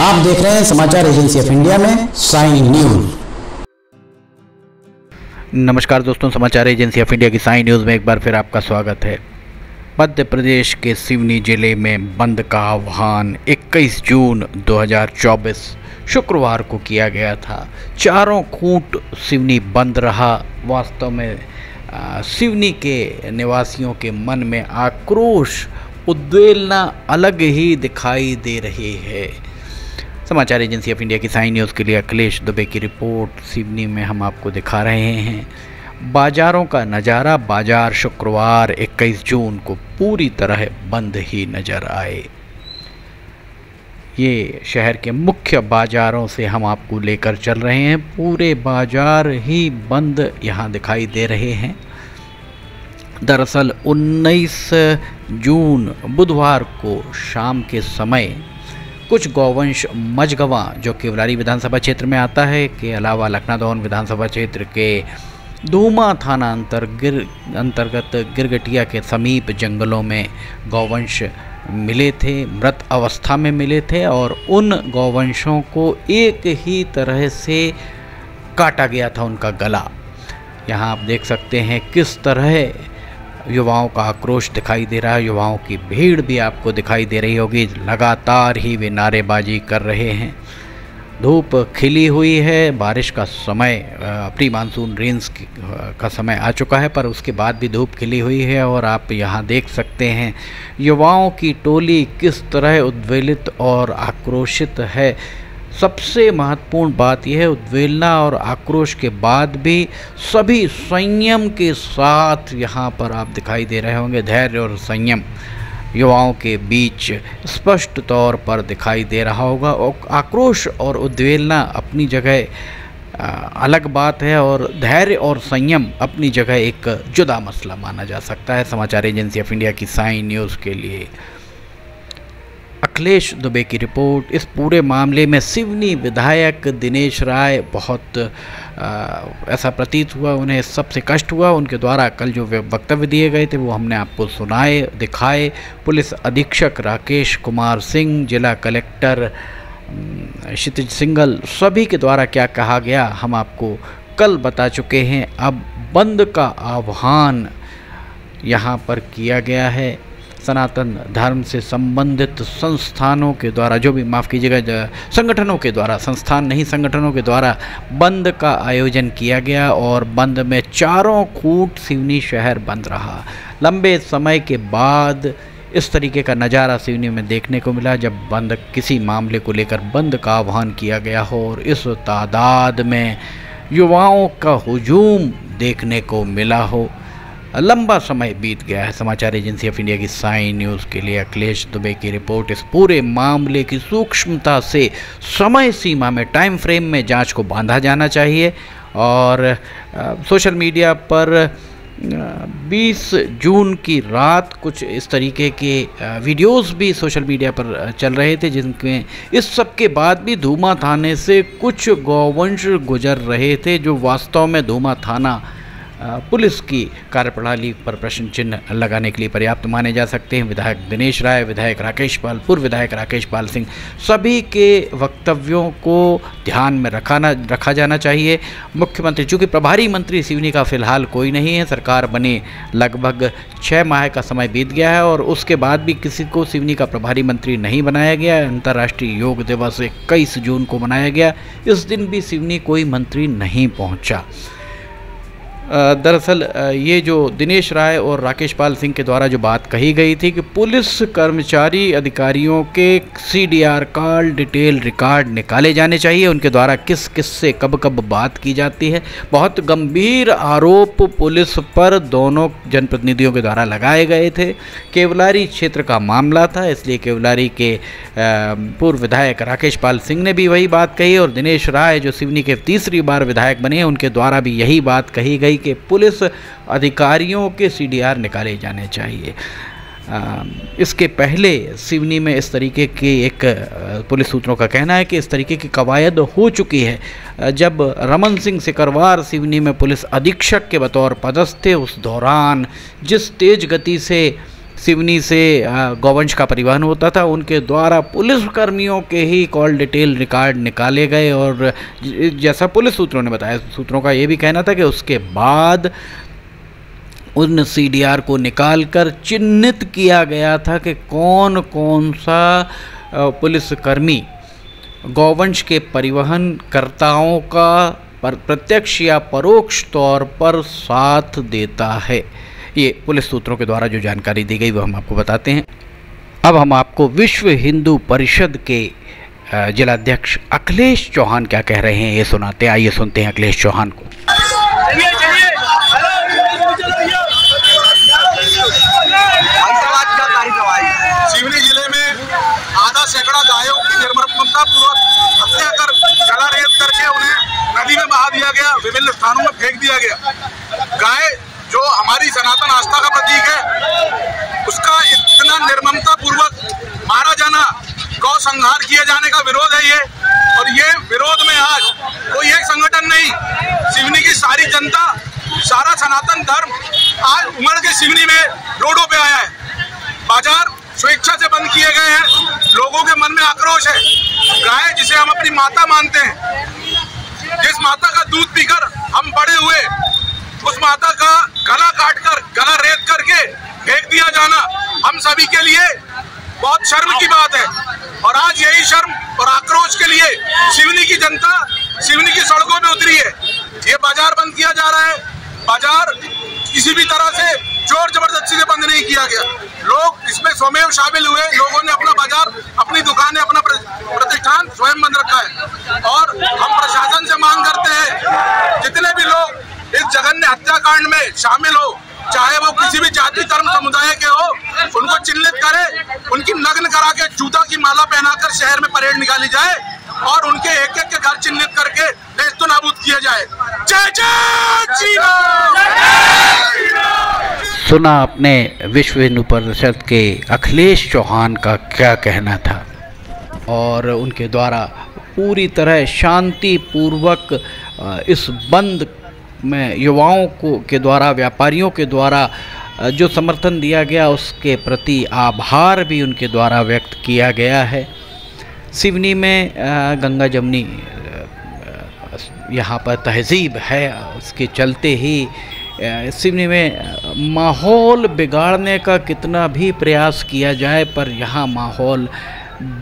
आप देख रहे हैं समाचार एजेंसी ऑफ़ इंडिया में साइन न्यूज़। नमस्कार दोस्तों, समाचार एजेंसी ऑफ़ इंडिया की साइन न्यूज़ में एक बार फिर आपका स्वागत है। मध्य प्रदेश के सिवनी ज़िले में बंद का आह्वान 21 जून 2024 शुक्रवार को किया गया था। चारों खूंट सिवनी बंद रहा। वास्तव में सिवनी के निवासियों के मन में आक्रोश उद्वेलना अलग ही दिखाई दे रही है। समाचार एजेंसी ऑफ़ इंडिया की साई न्यूज़ के लिए अखिलेश दुबे की रिपोर्ट। सिवनी में हम आपको दिखा रहे हैं। बाजारों का नज़ारा, बाज़ार शुक्रवार 21 जून को पूरी तरह बंद ही नज़र आए। ये शहर के मुख्य बाज़ारों से हम आपको लेकर चल रहे हैं। पूरे बाज़ार ही बंद यहाँ दिखाई दे रहे हैं। दरअसल 19 जून बुधवार को शाम के समय कुछ गौवंश मजगवा, जो केवलारी विधानसभा क्षेत्र में आता है, के अलावा लखनादौन विधानसभा क्षेत्र के धूमा थाना अंतर गिर, अंतर्गत गिरगटिया के समीप जंगलों में गौवंश मिले थे, मृत अवस्था में मिले थे, और उन गौवंशों को एक ही तरह से काटा गया था उनका गला। यहाँ आप देख सकते हैं किस तरह युवाओं का आक्रोश दिखाई दे रहा है, युवाओं की भीड़ भी आपको दिखाई दे रही होगी। लगातार ही वे नारेबाजी कर रहे हैं। धूप खिली हुई है, बारिश का समय प्री मानसून रेंज का समय आ चुका है, पर उसके बाद भी धूप खिली हुई है और आप यहाँ देख सकते हैं, युवाओं की टोली किस तरह उद्वेलित और आक्रोशित है। सबसे महत्वपूर्ण बात यह है, उद्वेलना और आक्रोश के बाद भी सभी संयम के साथ यहाँ पर आप दिखाई दे रहे होंगे, धैर्य और संयम युवाओं के बीच स्पष्ट तौर पर दिखाई दे रहा होगा। और आक्रोश और उद्वेलना अपनी जगह अलग बात है और धैर्य और संयम अपनी जगह एक जुदा मसला माना जा सकता है। समाचार एजेंसी ऑफ़ इंडिया की साइन न्यूज़ के लिए अखिलेश दुबे की रिपोर्ट। इस पूरे मामले में सिवनी विधायक दिनेश राय बहुत आ, ऐसा प्रतीत हुआ उन्हें सबसे कष्ट हुआ। उनके द्वारा कल जो वक्तव्य दिए गए थे वो हमने आपको सुनाए दिखाए। पुलिस अधीक्षक राकेश कुमार सिंह जिला कलेक्टर क्षितिज सिंगल सभी के द्वारा क्या कहा गया हम आपको कल बता चुके हैं। अब बंद का आह्वान यहाँ पर किया गया है। सनातन धर्म से संबंधित संस्थानों के द्वारा, जो भी माफ़ कीजिएगा संगठनों के द्वारा, संस्थान नहीं, संगठनों के द्वारा बंद का आयोजन किया गया और बंद में चारों खूट सिवनी शहर बंद रहा। लंबे समय के बाद इस तरीके का नज़ारा सिवनी में देखने को मिला, जब बंद, किसी मामले को लेकर बंद का आह्वान किया गया हो और इस तादाद में युवाओं का हजूम देखने को मिला हो। लंबा समय बीत गया है। समाचार एजेंसी ऑफ़ इंडिया की साइन न्यूज़ के लिए अखिलेश दुबे की रिपोर्ट। इस पूरे मामले की सूक्ष्मता से समय सीमा में टाइम फ्रेम में जाँच को बांधा जाना चाहिए और आ, सोशल मीडिया पर 20 जून की रात कुछ इस तरीके के वीडियोस भी सोशल मीडिया पर चल रहे थे जिनमें इस सब के बाद भी धूमा थाने से कुछ गौवंश गुजर रहे थे जो वास्तव में धूमा थाना पुलिस की कार्यप्रणाली पर प्रश्न चिन्ह लगाने के लिए पर्याप्त माने जा सकते हैं। विधायक दिनेश राय, विधायक राकेश पाल, पूर्व विधायक राकेश पाल सिंह, सभी के वक्तव्यों को ध्यान में रखाना, रखा जाना चाहिए। मुख्यमंत्री, चूँकि प्रभारी मंत्री सिवनी का फ़िलहाल कोई नहीं है, सरकार बने लगभग छः माह का समय बीत गया है और उसके बाद भी किसी को सिवनी का प्रभारी मंत्री नहीं बनाया गया। अंतर्राष्ट्रीय योग दिवस इक्कीस जून को मनाया गया। इस दिन भी सिवनी कोई मंत्री नहीं पहुँचा। दरअसल ये जो दिनेश राय और राकेश पाल सिंह के द्वारा जो बात कही गई थी कि पुलिस कर्मचारी अधिकारियों के सीडीआर कार्ड डिटेल रिकॉर्ड निकाले जाने चाहिए, उनके द्वारा किस किस से कब कब बात की जाती है। बहुत गंभीर आरोप पुलिस पर दोनों जनप्रतिनिधियों के द्वारा लगाए गए थे। केवलारी क्षेत्र का मामला था, इसलिए केवलारी के पूर्व विधायक राकेश पाल सिंह ने भी वही बात कही और दिनेश राय, जो सिवनी के तीसरी बार विधायक बने उनके द्वारा भी यही बात कही गई कि पुलिस अधिकारियों के सीडीआर निकाले जाने चाहिए। इसके पहले सिवनी में इस तरीके की एक पुलिस सूत्रों का कहना है कि इस तरीके की कवायद हो चुकी है। जब रमन सिंह सिकरवार सिवनी में पुलिस अधीक्षक के बतौर पदस्थ थे उस दौरान जिस तेज गति से सिवनी से गौवंश का परिवहन होता था। उनके द्वारा पुलिस कर्मियों के ही कॉल डिटेल रिकॉर्ड निकाले गए और जैसा पुलिस सूत्रों ने बताया, सूत्रों का ये भी कहना था कि उसके बाद उन सीडीआर को निकालकर चिन्हित किया गया था कि कौन कौन सा पुलिसकर्मी गौवंश के परिवहन कर्ताओं का प्रत्यक्ष या परोक्ष तौर पर साथ देता है। ये पुलिस सूत्रों के द्वारा जो जानकारी दी गई, वो हम आपको बताते हैं। अब हम आपको विश्व हिंदू परिषद के जिलाध्यक्ष अखिलेश चौहान क्या कह रहे हैं, ये सुनाते हैं। आइए सुनते हैं अखिलेश चौहान को। बहा दिया गया, विभिन्न स्थानों में फेंक दिया गया। गाय हमारी सनातन आस्था का प्रतीक है, उसका इतना निर्ममता पूर्वक मारा जाना, गौ संहार किए जाने का विरोध है ये। और ये विरोध में आज कोई एक संगठन नहीं, सिवनी की सारी जनता, सारा सनातन धर्म आज उमड़ के सिवनी में रोडों पे आया है। बाज़ार स्वेच्छा से बंद किए गए हैं, लोगों के मन में आक्रोश है। गाय जिसे हम अपनी माता मानते हैं, जिस माता का दूध पीकर हम बड़े हुए, उस माता का गला काट कर गला रेत फेंक दिया जाना। हम सभी के लिए बहुत शर्म की बात है। और आज यही शर्म और आक्रोश के लिए सिवनी की जनता सिवनी की सड़कों में उतरी है। ये बाज़ार बंद किया जा रहा है। बाज़ार किसी भी तरह से ज़ोर ज़बरदस्ती से बंद नहीं किया गया। लोग इसमें स्वमेव शामिल हुए। लोगों ने अपना बाज़ार, अपनी दुकानें, अपना प्रतिष्ठान स्वयं बंद रखा है। और हम प्रशासन से मांग करते हैं, जितने भी लोग इस जघन्य हत्याकांड में शामिल हो चाहे वो किसी भी जाति, धर्म, समुदाय के हो, उनको चिन्हित करे, उनकी नग्न करा के जूता की माला पहनाकर शहर में परेड निकाली जाए और उनके एक एक के घर चिन्हित करके देश तो नाबूद किया जाए। जय जय सुना आपने विश्व हिंदू परिषद के अखिलेश चौहान का क्या कहना था? और उनके द्वारा पूरी तरह शांति पूर्वक इस बंद में युवाओं को, के द्वारा, व्यापारियों के द्वारा जो समर्थन दिया गया, उसके प्रति आभार भी उनके द्वारा व्यक्त किया गया है। सिवनी में गंगा जमनी यहाँ पर तहजीब है, उसके चलते ही सिवनी में माहौल बिगाड़ने का कितना भी प्रयास किया जाए, पर यहाँ माहौल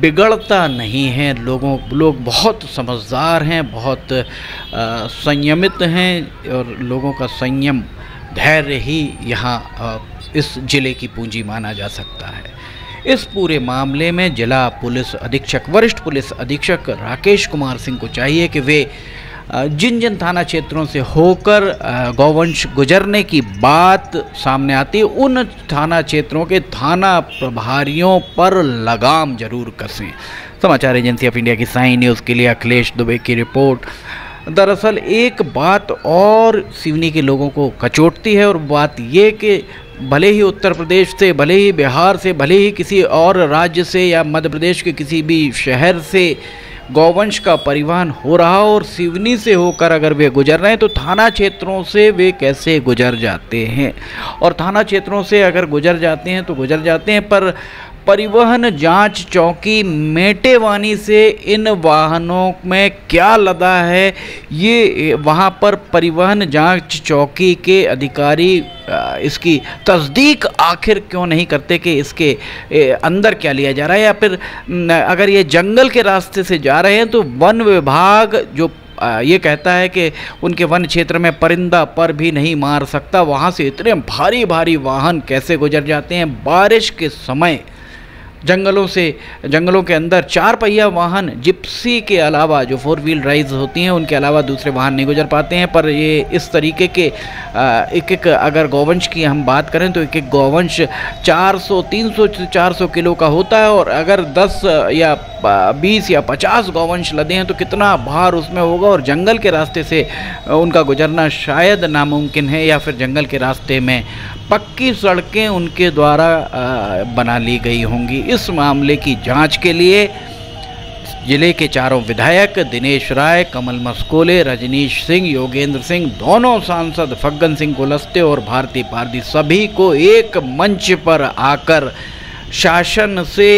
बिगड़ता नहीं है। लोगों, लोग बहुत समझदार हैं, बहुत संयमित हैं और लोगों का संयम, धैर्य ही यहाँ इस ज़िले की पूंजी माना जा सकता है। इस पूरे मामले में जिला पुलिस अधीक्षक, वरिष्ठ पुलिस अधीक्षक राकेश कुमार सिंह को चाहिए कि वे जिन जिन थाना क्षेत्रों से होकर गौवंश गुजरने की बात सामने आती है, उन थाना क्षेत्रों के थाना प्रभारियों पर लगाम ज़रूर कसें। समाचार एजेंसी ऑफ़ इंडिया की साई न्यूज़ के लिए अखिलेश दुबे की रिपोर्ट। दरअसल एक बात और सिवनी के लोगों को कचोटती है, और बात ये कि भले ही उत्तर प्रदेश से, भले ही बिहार से, भले ही किसी और राज्य से या मध्य प्रदेश के किसी भी शहर से गौवंश का परिवहन हो रहा और सिवनी से होकर अगर वे गुजर रहे हैं तो थाना क्षेत्रों से वे कैसे गुजर जाते हैं? और थाना क्षेत्रों से अगर गुजर जाते हैं तो गुजर जाते हैं, पर परिवहन जाँच चौकी मेटेवानी से इन वाहनों में क्या लदा है? ये, वहाँ पर परिवहन जाँच चौकी के अधिकारी इसकी तस्दीक आखिर क्यों नहीं करते कि इसके अंदर क्या लिया जा रहा है? या फिर अगर ये जंगल के रास्ते से जा रहे हैं तो वन विभाग जो ये कहता है कि उनके वन क्षेत्र में परिंदा पर भी नहीं मार सकता। वहाँ से इतने भारी भारी वाहन कैसे गुजर जाते हैं? बारिश के समय जंगलों से, जंगलों के अंदर चार पहिया वाहन जिप्सी के अलावा जो फोर व्हील ड्राइव होती हैं, उनके अलावा दूसरे वाहन नहीं गुजर पाते हैं। पर ये इस तरीके के एक एक अगर गौवंश की हम बात करें तो एक एक गौवंश 400 300 400 किलो का होता है। और अगर 10 या 20 या 50 गौवंश लदे हैं तो कितना भार उसमें होगा। और जंगल के रास्ते से उनका गुजरना शायद नामुमकिन है, या फिर जंगल के रास्ते में पक्की सड़कें उनके द्वारा बना ली गई होंगी। इस मामले की जाँच के लिए ज़िले के चारों विधायक दिनेश राय, कमल मस्कोले, रजनीश सिंह, योगेंद्र सिंह, दोनों सांसद फग्गन सिंह गुलस्ते और भारती पारदी सभी को एक मंच पर आकर शासन से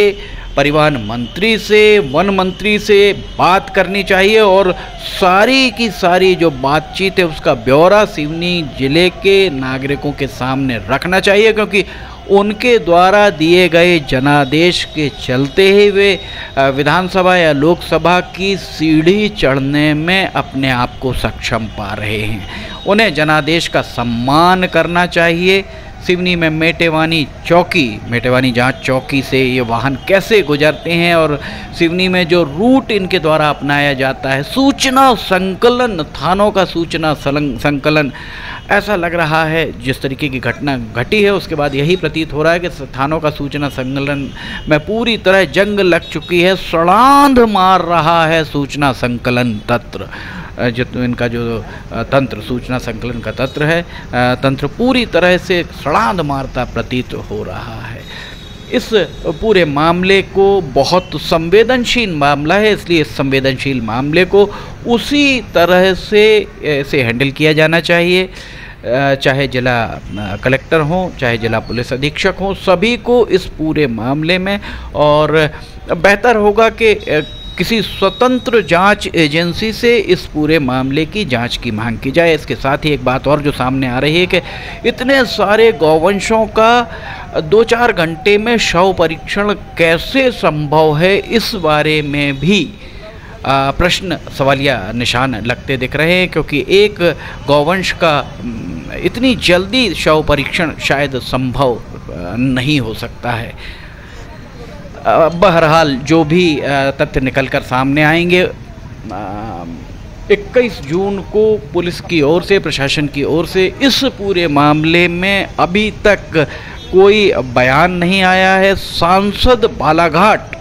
परिवहन मंत्री से, वन मंत्री से बात करनी चाहिए और सारी की सारी जो बातचीत है, उसका ब्यौरा सिवनी ज़िले के नागरिकों के सामने रखना चाहिए क्योंकि उनके द्वारा दिए गए जनादेश के चलते ही वे विधानसभा या लोकसभा की सीढ़ी चढ़ने में अपने आप को सक्षम पा रहे हैं। उन्हें जनादेश का सम्मान करना चाहिए। सिवनी में मेटेवानी चौकी, मेटेवानी जहाँ चौकी से ये वाहन कैसे गुजरते हैं और सिवनी में जो रूट इनके द्वारा अपनाया जाता है, सूचना संकलन, थानों का सूचना संकलन, ऐसा लग रहा है जिस तरीके की घटना घटी है, उसके बाद यही प्रतीत हो रहा है कि थानों का सूचना संकलन में पूरी तरह जंग लग चुकी है, सड़ांध मार रहा है सूचना संकलन तंत्र। जो इनका जो तंत्र, सूचना संकलन का तंत्र है तंत्र पूरी तरह से सड़ांध मारता प्रतीत हो रहा है। इस पूरे मामले को बहुत संवेदनशील मामला है, इसलिए इस संवेदनशील मामले को उसी तरह से इसे हैंडल किया जाना चाहिए। चाहे जिला कलेक्टर हों, चाहे जिला पुलिस अधीक्षक हों, सभी को इस पूरे मामले में और बेहतर होगा कि किसी स्वतंत्र जाँच एजेंसी से इस पूरे मामले की जाँच की मांग की जाए। इसके साथ ही एक बात और जो सामने आ रही है कि इतने सारे गौवंशों का दो चार घंटे में शव परीक्षण कैसे संभव है, इस बारे में भी प्रश्न सवालिया निशान लगते दिख रहे हैं, क्योंकि एक गौवंश का, इतनी जल्दी शव परीक्षण शायद संभव नहीं हो सकता है। बहरहाल जो भी तथ्य निकल कर सामने आएँगे। इक्कीस जून को पुलिस की ओर से, प्रशासन की ओर से इस पूरे मामले में अभी तक कोई बयान नहीं आया है। सांसद बालाघाट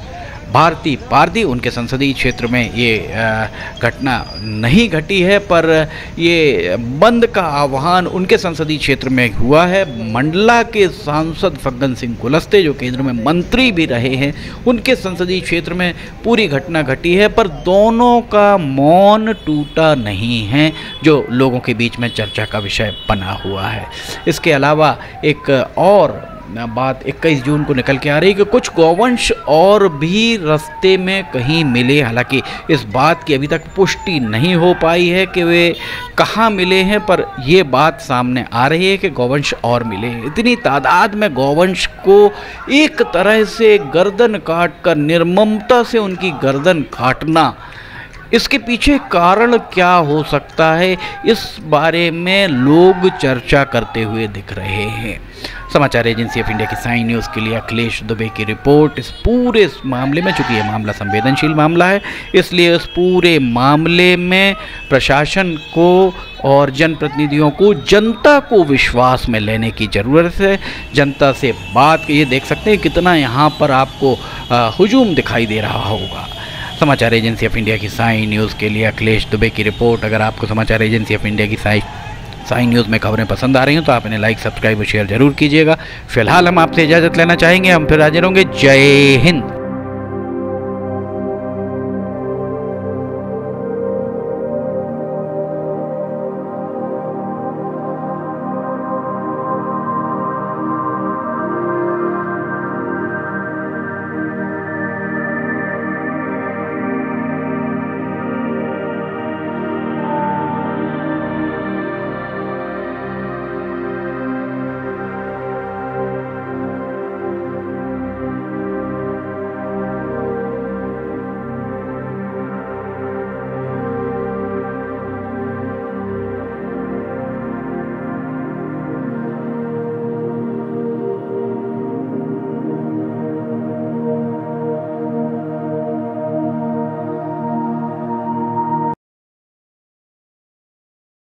भारती पारदी, उनके संसदीय क्षेत्र में ये घटना नहीं घटी है, पर ये बंद का आह्वान उनके संसदीय क्षेत्र में हुआ है। मंडला के सांसद फग्गन सिंह कुलस्ते, जो केंद्र में मंत्री भी रहे हैं, उनके संसदीय क्षेत्र में पूरी घटना घटी है, पर दोनों का मौन टूटा नहीं है, जो लोगों के बीच में चर्चा का विषय बना हुआ है। इसके अलावा एक और बात 21 जून को निकल के आ रही कि कुछ गौवंश और भी रास्ते में कहीं मिले, हालाँकि इस बात की अभी तक पुष्टि नहीं हो पाई है कि वे कहाँ मिले हैं, पर यह बात सामने आ रही है कि गौवंश और मिले हैं। इतनी तादाद में गौवंश को एक तरह से गर्दन काट कर निर्ममता से उनकी गर्दन काटना इसके पीछे कारण क्या हो सकता है? इस बारे में लोग चर्चा करते हुए दिख रहे हैं। समाचार एजेंसी ऑफ़ इंडिया की साइन न्यूज़ के लिए अखिलेश दुबे की रिपोर्ट। इस पूरे इस मामले में, चूँकि ये मामला संवेदनशील मामला है, इसलिए इस पूरे मामले में प्रशासन को और जनप्रतिनिधियों को, जनता को विश्वास में लेने की ज़रूरत है। जनता से बात, ये देख सकते हैं कितना यहाँ पर आपको हजूम दिखाई दे रहा होगा। समाचार एजेंसी ऑफ़ इंडिया की साई न्यूज़ के लिए अखिलेश दुबे की रिपोर्ट। अगर आपको समाचार एजेंसी ऑफ़ इंडिया की साई साई न्यूज़ में खबरें पसंद आ रही हूँ तो आप इन्हें लाइक सब्सक्राइब और शेयर ज़रूर कीजिएगा। फ़िलहाल हम आपसे इजाज़त लेना चाहेंगे। हम फिर हाजिर होंगे। जय हिंद।